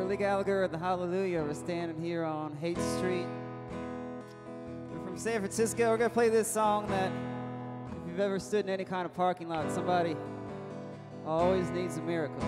We're Lee Gallagher and the Hallelujah. We're standing here on Haight Street. We're from San Francisco. We're going to play this song that, if you've ever stood in any kind of parking lot, somebody always needs a miracle.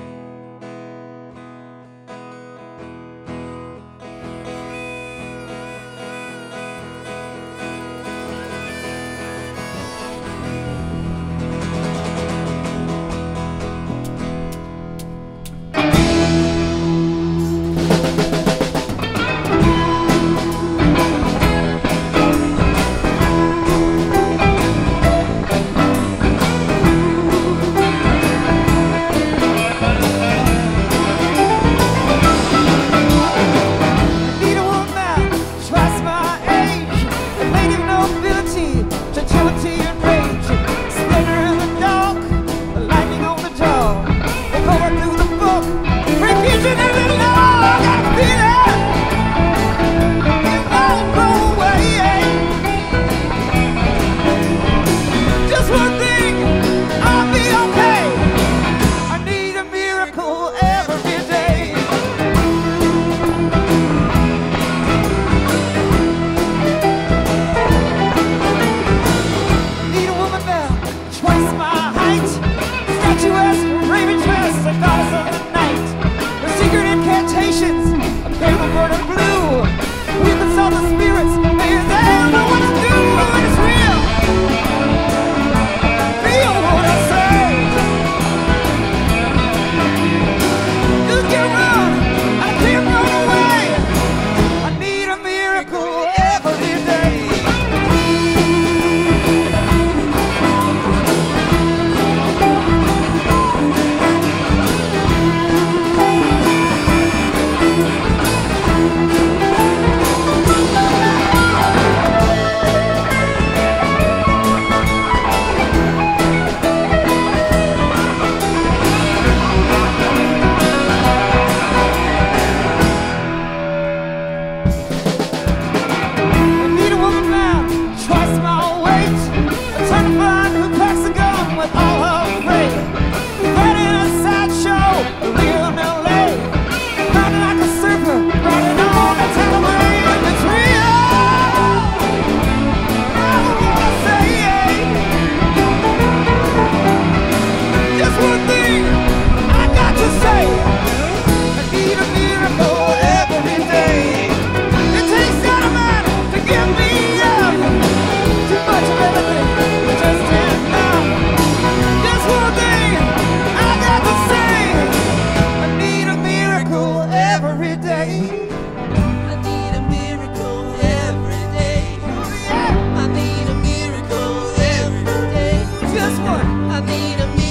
I need a